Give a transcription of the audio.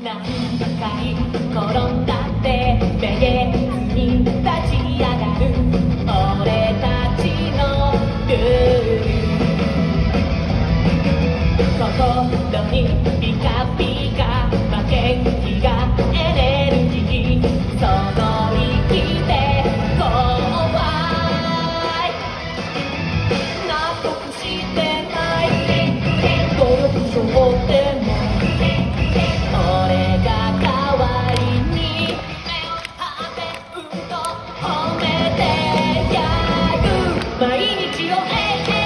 何回転んだってベゲに立ち上がる俺たちのルール心にピカピカ負けん気がエネルギーその生きて怖い納得してない努力しょって hey, hey.